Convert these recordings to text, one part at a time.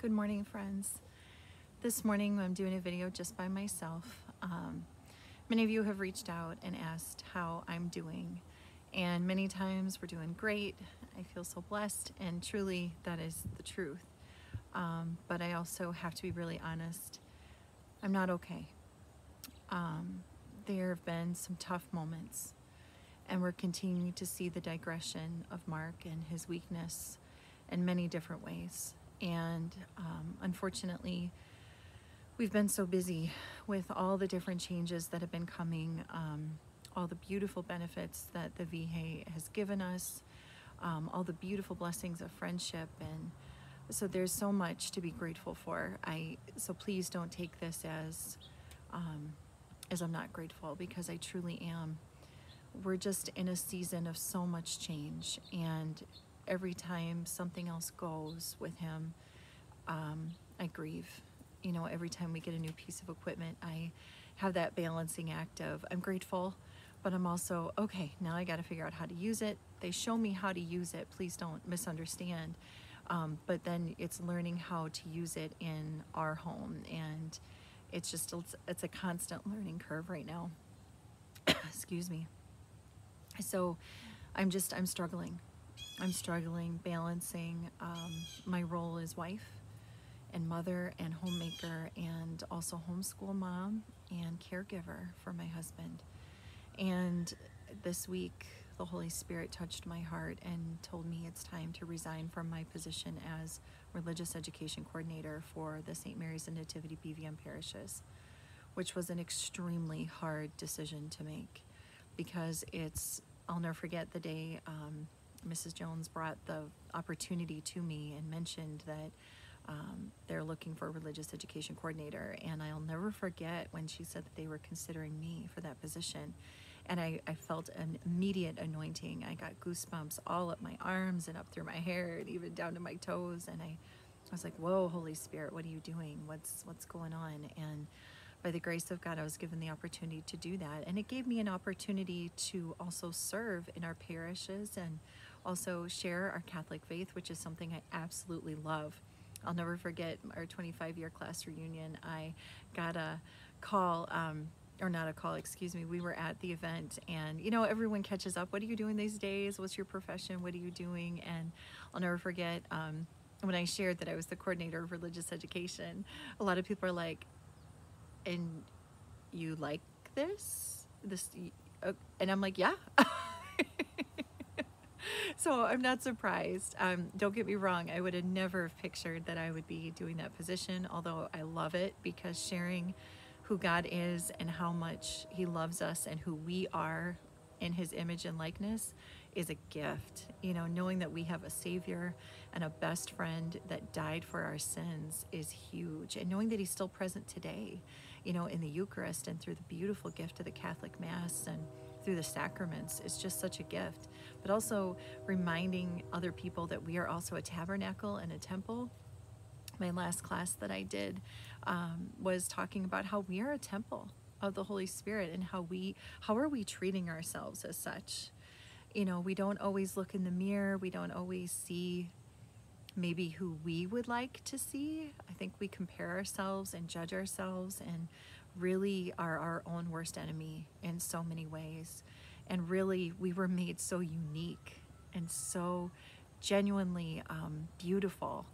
Good morning, friends. This morning I'm doing a video just by myself. Um, many of you have reached out and asked how I'm doing, and many times we're doing great. I feel so blessed, and truly that is the truth. Um, but I also have to be really honest. I'm not okay. Um, there have been some tough moments, and we're continuing to see the digression of Mark and his weakness in many different ways. And um, unfortunately, we've been so busy with all the different changes that have been coming, um, all the beautiful benefits that the VA has given us, um, all the beautiful blessings of friendship and so there's so much to be grateful for. I so please don't take this as um, as I'm not grateful because I truly am. We're just in a season of so much change, and every time something else goes with him, um, I grieve. You know, every time we get a new piece of equipment, I have that balancing act of I'm grateful, but I'm also, okay, now I got to figure out how to use it. They show me how to use it. Please don't misunderstand. Um, but then it's learning how to use it in our home. And it's just, it's, it's a constant learning curve right now. Excuse me. So I'm just, I'm struggling. I'm struggling balancing um, my role as wife and mother and homemaker and also homeschool mom and caregiver for my husband. And this week, the Holy Spirit touched my heart and told me it's time to resign from my position as religious education coordinator for the St. Mary's and Nativity BVM parishes, which was an extremely hard decision to make because it's, I'll never forget the day um, Mrs. Jones brought the opportunity to me and mentioned that um, they're looking for a religious education coordinator. And I'll never forget when she said that they were considering me for that position. And I, I felt an immediate anointing. I got goosebumps all up my arms and up through my hair and even down to my toes. And I, I was like, whoa, Holy Spirit, what are you doing? What's, what's going on? And by the grace of God, I was given the opportunity to do that. And it gave me an opportunity to also serve in our parishes and also share our Catholic faith, which is something I absolutely love. I'll never forget our 25 year class reunion. I got a call, um, or not a call, excuse me. We were at the event, and you know, everyone catches up. What are you doing these days? What's your profession? What are you doing? And I'll never forget um, when I shared that I was the coordinator of religious education. A lot of people are like, and you like this? This, uh, and I'm like, yeah. so I'm not surprised. Um, don't get me wrong, I would have never pictured that I would be doing that position, although I love it because sharing who God is and how much He loves us and who we are in His image and likeness is a gift. You know, knowing that we have a Savior and a best friend that died for our sins is huge. And knowing that He's still present today, you know, in the Eucharist and through the beautiful gift of the Catholic Mass and through the sacraments is just such a gift. But also reminding other people that we are also a tabernacle and a temple. My last class that I did um, was talking about how we are a temple of the Holy Spirit and how we how are we treating ourselves as such. You know, we don't always look in the mirror. We don't always see maybe who we would like to see. I think we compare ourselves and judge ourselves and really are our own worst enemy in so many ways. And really, we were made so unique and so genuinely um, beautiful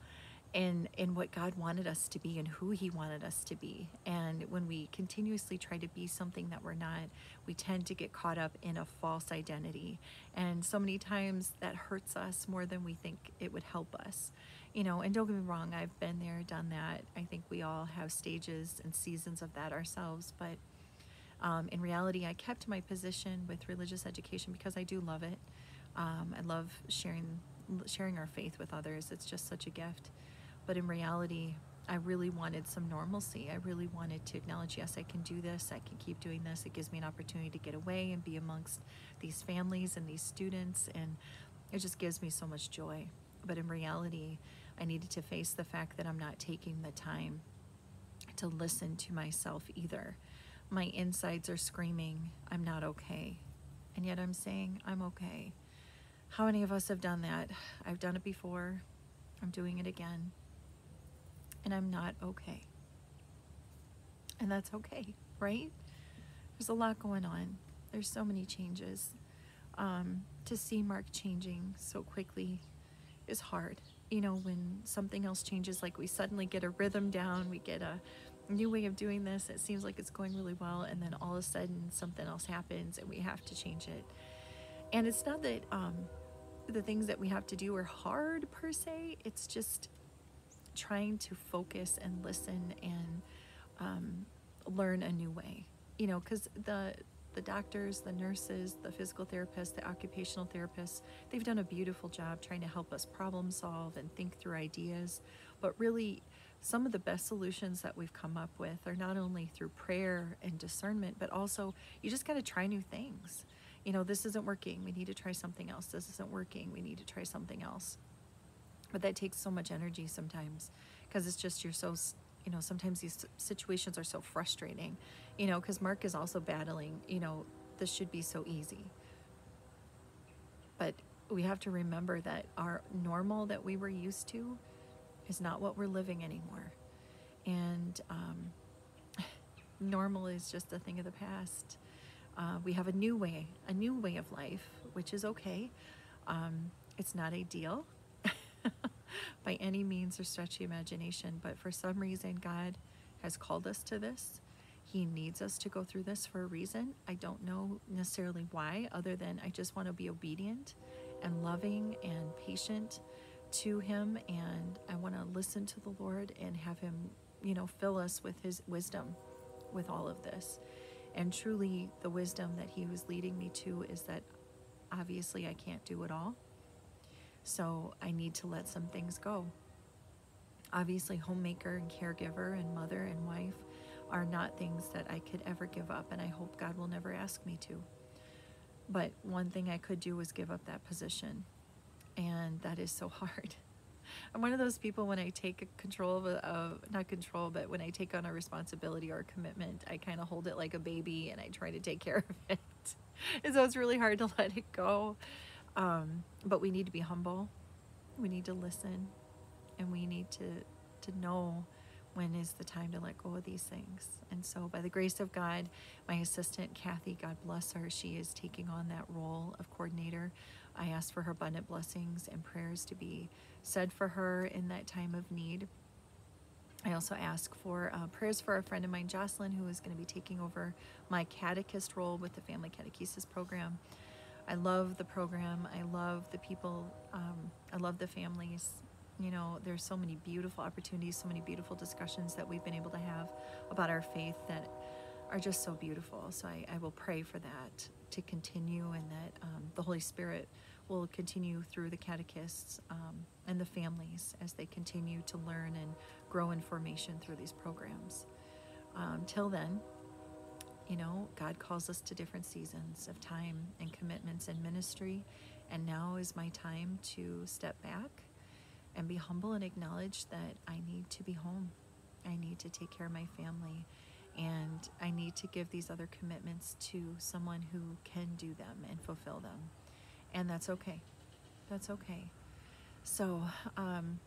in, in what God wanted us to be and who He wanted us to be. And when we continuously try to be something that we're not, we tend to get caught up in a false identity. And so many times that hurts us more than we think it would help us you know, and don't get me wrong, I've been there, done that. I think we all have stages and seasons of that ourselves. But um, in reality, I kept my position with religious education because I do love it. Um, I love sharing sharing our faith with others. It's just such a gift. But in reality, I really wanted some normalcy. I really wanted to acknowledge, yes, I can do this. I can keep doing this. It gives me an opportunity to get away and be amongst these families and these students. And it just gives me so much joy. But in reality, I needed to face the fact that I'm not taking the time to listen to myself either. My insides are screaming, I'm not okay. And yet I'm saying, I'm okay. How many of us have done that? I've done it before. I'm doing it again. And I'm not okay. And that's okay, right? There's a lot going on. There's so many changes. Um, to see Mark changing so quickly is hard. You know, when something else changes, like we suddenly get a rhythm down, we get a new way of doing this, it seems like it's going really well, and then all of a sudden something else happens and we have to change it. And it's not that um, the things that we have to do are hard per se, it's just trying to focus and listen and um, learn a new way. You know, because the the doctors, the nurses, the physical therapists, the occupational therapists, they've done a beautiful job trying to help us problem solve and think through ideas. But really, some of the best solutions that we've come up with are not only through prayer and discernment, but also you just got to try new things. You know, this isn't working. We need to try something else. This isn't working. We need to try something else. But that takes so much energy sometimes because it's just you're so you know sometimes these situations are so frustrating you know because mark is also battling you know this should be so easy. But we have to remember that our normal that we were used to is not what we're living anymore. And um, normal is just a thing of the past. Uh, we have a new way a new way of life which is okay. Um, it's not ideal by any means or stretch the imagination, but for some reason, God has called us to this. He needs us to go through this for a reason. I don't know necessarily why, other than I just want to be obedient and loving and patient to Him. And I want to listen to the Lord and have Him, you know, fill us with His wisdom with all of this. And truly, the wisdom that He was leading me to is that obviously I can't do it all. So I need to let some things go. Obviously, homemaker and caregiver and mother and wife are not things that I could ever give up, and I hope God will never ask me to. But one thing I could do was give up that position, and that is so hard. I'm one of those people when I take control of, a, not control, but when I take on a responsibility or a commitment, I kind of hold it like a baby and I try to take care of it. and so it's really hard to let it go. Um, but we need to be humble. We need to listen, and we need to to know when is the time to let go of these things. And so, by the grace of God, my assistant Kathy, God bless her, she is taking on that role of coordinator. I ask for her abundant blessings and prayers to be said for her in that time of need. I also ask for uh, prayers for a friend of mine, Jocelyn, who is going to be taking over my catechist role with the Family Catechesis Program. I love the program. I love the people. Um, I love the families. You know, there's so many beautiful opportunities, so many beautiful discussions that we've been able to have about our faith that are just so beautiful. So I, I will pray for that to continue and that um, the Holy Spirit will continue through the catechists um, and the families as they continue to learn and grow in formation through these programs. Um, till then, you know, God calls us to different seasons of time and commitments in ministry. And now is my time to step back and be humble and acknowledge that I need to be home. I need to take care of my family. And I need to give these other commitments to someone who can do them and fulfill them. And that's okay. That's okay. So, um,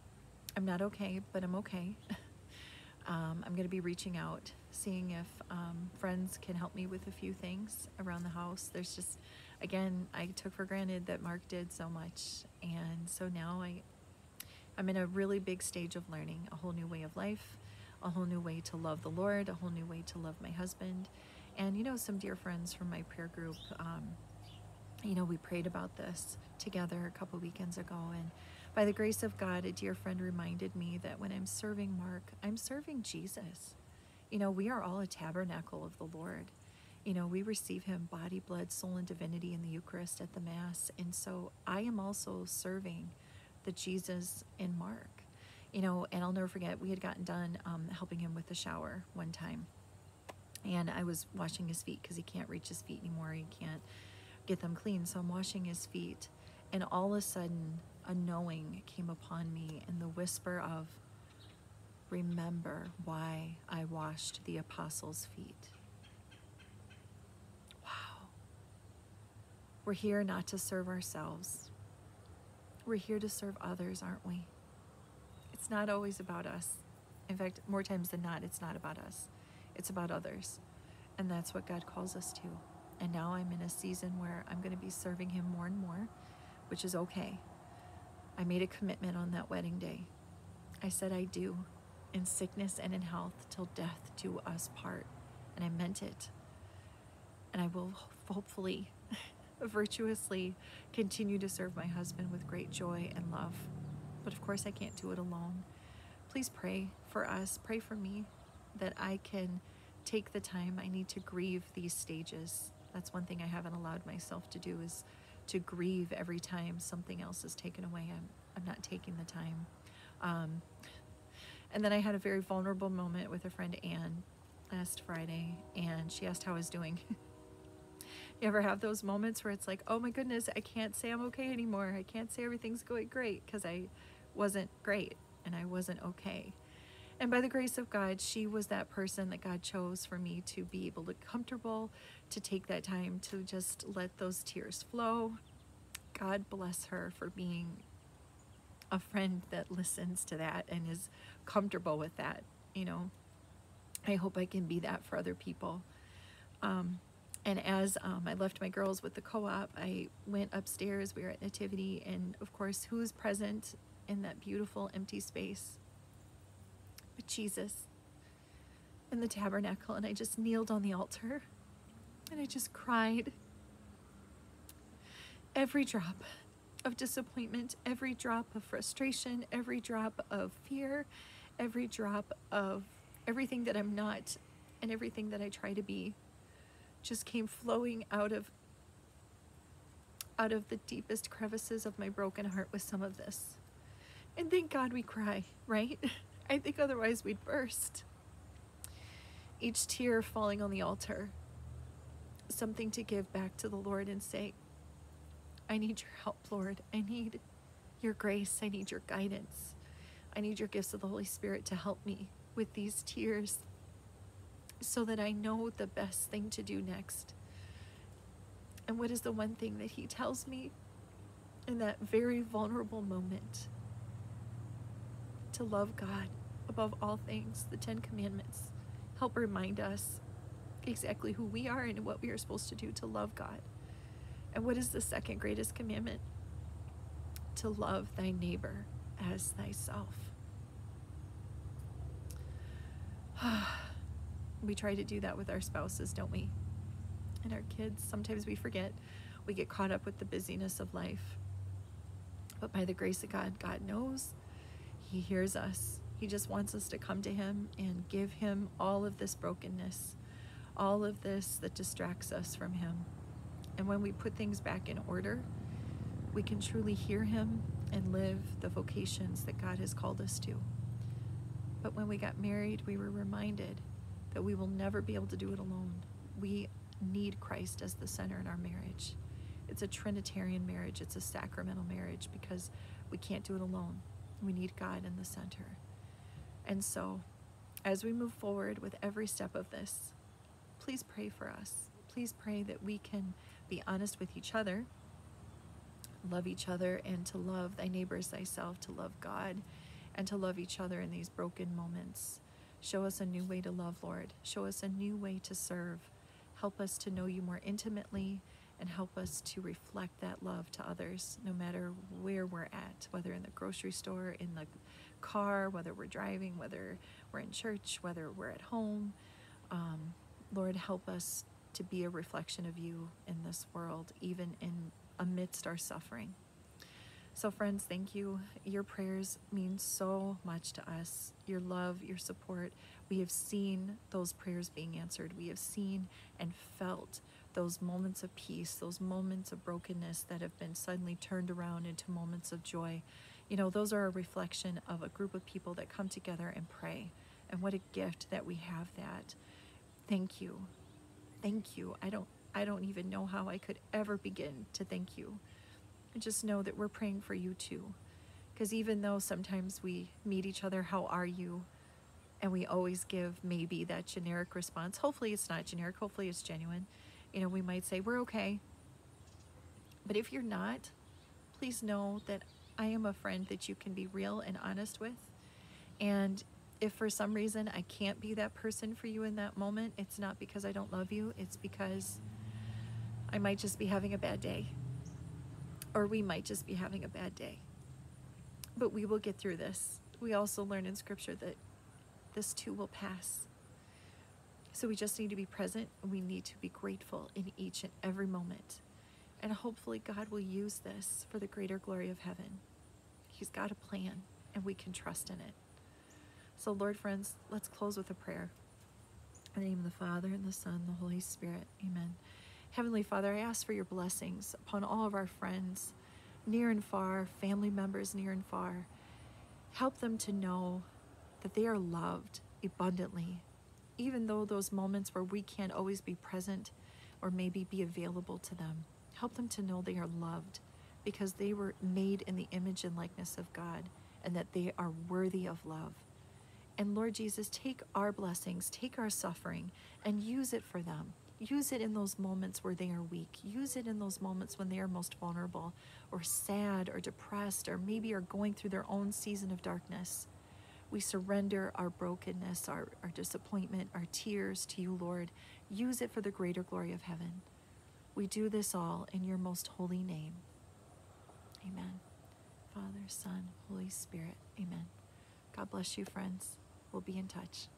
I'm not okay, but I'm okay. um, I'm going to be reaching out seeing if um, friends can help me with a few things around the house. There's just, again, I took for granted that Mark did so much, and so now I, I'm in a really big stage of learning a whole new way of life, a whole new way to love the Lord, a whole new way to love my husband, and you know, some dear friends from my prayer group. Um, you know, we prayed about this together a couple weekends ago, and by the grace of God, a dear friend reminded me that when I'm serving Mark, I'm serving Jesus. You know, we are all a tabernacle of the Lord. You know, we receive Him body, blood, soul, and divinity in the Eucharist at the Mass. And so I am also serving the Jesus in Mark. You know, and I'll never forget, we had gotten done um, helping him with the shower one time. And I was washing his feet because he can't reach his feet anymore. He can't get them clean. So I'm washing his feet. And all of a sudden, a knowing came upon me and the whisper of, remember why I washed the apostles' feet. Wow. We're here not to serve ourselves. We're here to serve others, aren't we? It's not always about us. In fact, more times than not, it's not about us, it's about others. And that's what God calls us to. And now I'm in a season where I'm going to be serving Him more and more, which is okay. I made a commitment on that wedding day. I said I do, in sickness and in health, till death do us part. And I meant it. And I will hopefully virtuously continue to serve my husband with great joy and love. But of course, I can't do it alone. Please pray for us, pray for me that I can take the time I need to grieve these stages. That's one thing I haven't allowed myself to do is to grieve every time something else is taken away. I'm, I'm not taking the time. Um, and then I had a very vulnerable moment with a friend, Anne, last Friday, and she asked how I was doing. you ever have those moments where it's like, oh my goodness, I can't say I'm okay anymore. I can't say everything's going great because I wasn't great and I wasn't okay. And by the grace of God, she was that person that God chose for me to be able to comfortable, to take that time to just let those tears flow. God bless her for being a friend that listens to that and is comfortable with that. You know, I hope I can be that for other people. Um, and as um, I left my girls with the co op, I went upstairs. We were at Nativity, and of course, who's present in that beautiful empty space? But Jesus in the tabernacle. And I just kneeled on the altar and I just cried. Every drop of disappointment, every drop of frustration, every drop of fear, every drop of everything that I'm not and everything that I try to be just came flowing out of out of the deepest crevices of my broken heart with some of this. And thank God we cry, right? I think otherwise we'd burst. Each tear falling on the altar, something to give back to the Lord and say, I need your help, Lord. I need your grace. I need your guidance. I need your gifts of the Holy Spirit to help me with these tears so that I know the best thing to do next. And what is the one thing that He tells me in that very vulnerable moment? To love God above all things, the Ten Commandments help remind us exactly who we are and what we are supposed to do to love God. And what is the second greatest commandment? To love thy neighbor as thyself. we try to do that with our spouses, don't we? And our kids. Sometimes we forget. We get caught up with the busyness of life. But by the grace of God, God knows. He hears us. He just wants us to come to Him and give Him all of this brokenness, all of this that distracts us from Him. And when we put things back in order, we can truly hear Him and live the vocations that God has called us to. But when we got married, we were reminded that we will never be able to do it alone. We need Christ as the center in our marriage. It's a Trinitarian marriage, it's a sacramental marriage because we can't do it alone. We need God in the center. And so, as we move forward with every step of this, please pray for us. Please pray that we can be honest with each other, love each other, and to love thy neighbors thyself, to love God, and to love each other in these broken moments. Show us a new way to love, Lord. Show us a new way to serve. Help us to know you more intimately and help us to reflect that love to others, no matter where we're at, whether in the grocery store, in the car, whether we're driving, whether we're in church, whether we're at home. Um, Lord, help us to be a reflection of you in this world, even in amidst our suffering. So, friends, thank you. Your prayers mean so much to us. Your love, your support. We have seen those prayers being answered. We have seen and felt those moments of peace, those moments of brokenness that have been suddenly turned around into moments of joy. You know, those are a reflection of a group of people that come together and pray. And what a gift that we have that. Thank you. Thank you. I don't I don't even know how I could ever begin to thank you And just know that we're praying for you too. Because even though sometimes we meet each other, how are you? And we always give maybe that generic response. Hopefully it's not generic, hopefully it's genuine. You know, we might say, we're okay. But if you're not, please know that I am a friend that you can be real and honest with. And if for some reason I can't be that person for you in that moment, it's not because I don't love you, it's because I might just be having a bad day. Or we might just be having a bad day. But we will get through this. We also learn in Scripture that this too will pass. So we just need to be present and we need to be grateful in each and every moment. And hopefully, God will use this for the greater glory of heaven. He's got a plan and we can trust in it. So, Lord, friends, let's close with a prayer. In the name of the Father, and the Son, and the Holy Spirit. Amen. Heavenly Father, I ask for your blessings upon all of our friends, near and far, family members near and far. Help them to know that they are loved abundantly, even though those moments where we can't always be present or maybe be available to them. Help them to know they are loved because they were made in the image and likeness of God and that they are worthy of love. And Lord Jesus, take our blessings, take our suffering, and use it for them. Use it in those moments where they are weak. Use it in those moments when they are most vulnerable, or sad, or depressed, or maybe are going through their own season of darkness. We surrender our brokenness, our, our disappointment, our tears to you, Lord. Use it for the greater glory of heaven. We do this all in your most holy name. Amen. Father, Son, Holy Spirit. Amen. God bless you, friends. We'll be in touch.